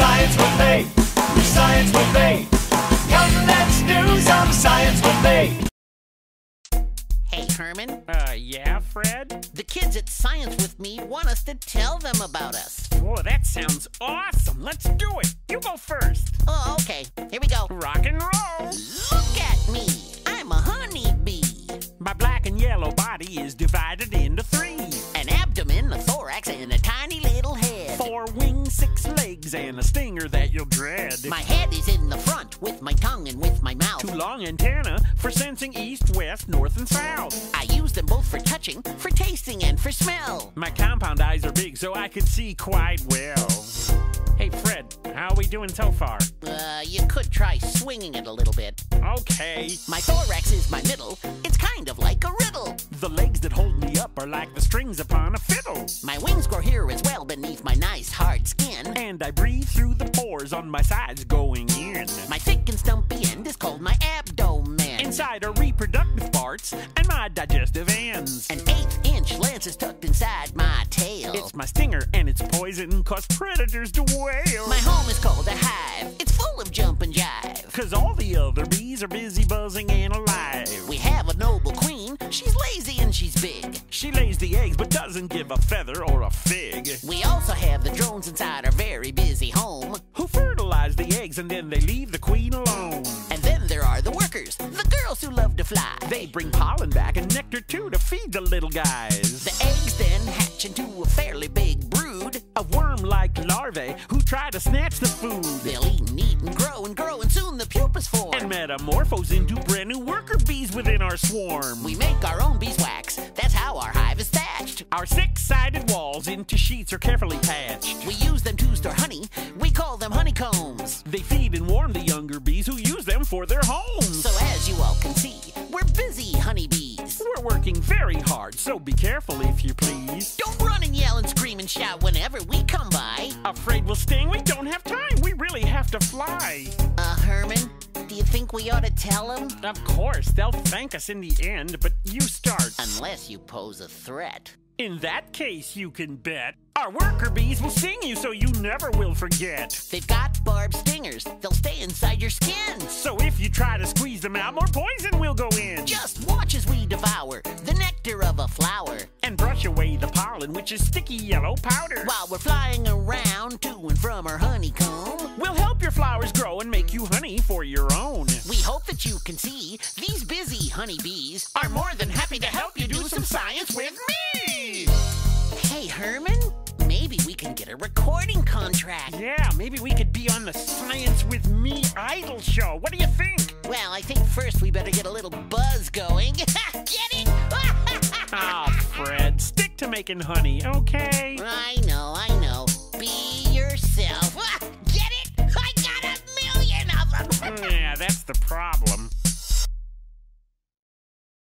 science with me. Science with me. Come, let's do some science with me. Hey, Herman. Uh, yeah, Fred? The kids at Science with Me want us to tell them about us. Whoa, that sounds awesome. Let's do it. You go first. Oh, okay. Here we go. Rock and roll. Look at me. I'm a honeybee. My black and yellow body is divided into three. An abdomen, a thorax, and a tiny and a stinger that you'll dread. My head is in the front with my tongue and with my mouth. Two long antenna for sensing east, west, north, and south. I use them both for touching, for tasting, and for smell. My compound eyes are big so I can see quite well. Hey, Fred, how are we doing so far? Uh, you could try swinging it a little bit. Okay. My thorax is my middle. It's kind of like a riddle. The legs that hold me up are like the strings upon a fiddle. My wings grow here as well beneath my nice hard skin. And I breathe through the pores on my sides going in. My thick and stumpy end is called my abdomen. Inside are reproductive parts and my digestive ends. An eighth inch lance is tucked inside my tail. It's my stinger and it's poison cause predators to wail. My home is called a hive. It's full of jump and jive. Cause all the other bees are busy buzzing and alive. We have a noble queen. She's lazy and she's big. She lays the eggs but doesn't give a feather or a fig. We also have the drones inside our girls who love to fly. They bring pollen back and nectar too to feed the little guys. The eggs then hatch into a fairly big brood. Of worm-like larvae who try to snatch the food. They'll eat and eat and grow and grow and soon the pupas form. And metamorphose into brand new worker bees within our swarm. We make our own beeswax. That's how our hive is thatched. Our six-sided walls into sheets are carefully patched. We use them to store honey. We call them honeycombs. They feed and warm the younger bees who for their homes. So as you all can see, we're busy honeybees. We're working very hard, so be careful if you please. Don't run and yell and scream and shout whenever we come by. Afraid we'll sting? We don't have time. We really have to fly. Uh, Herman, do you think we ought to tell them? Of course, they'll thank us in the end, but you start. Unless you pose a threat. In that case, you can bet. Our worker bees will sting you so you never will forget. They've got barbed stingers. They'll stay inside your skin. So if you try to squeeze them out, more poison will go in. Just watch as we devour the nectar of a flower. And brush away the pollen, which is sticky yellow powder. While we're flying around to and from our honeycomb, We'll help your flowers grow and make you honey for your own. we hope that you can see these busy honeybees are more than happy to help you do some science with me. Hey, Herman, can get a recording contract. Yeah, maybe we could be on the Science with Me Idol show. What do you think? Well, I think first we better get a little buzz going. get it? Oh, Fred, stick to making honey, okay? I know, I know.